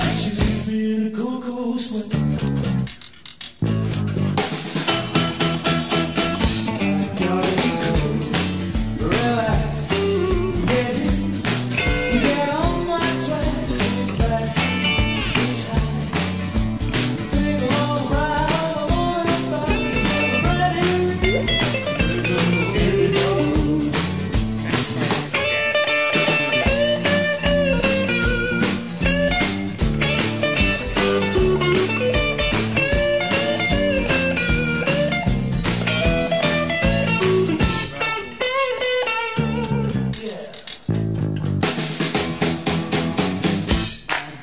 She leaves me in a cold, cold sweat.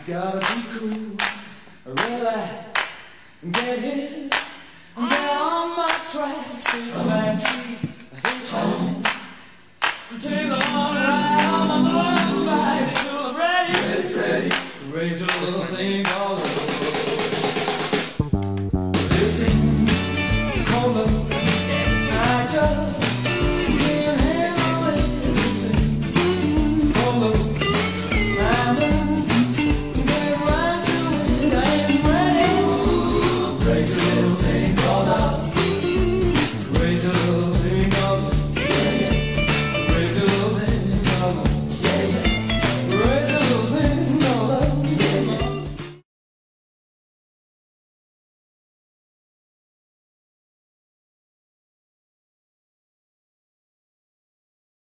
Gotta be cool, relax, get hit, get on my tracks, take a backseat, hitch home, take a long ride on my motorbike. I'm ready, ready, raise a little thing.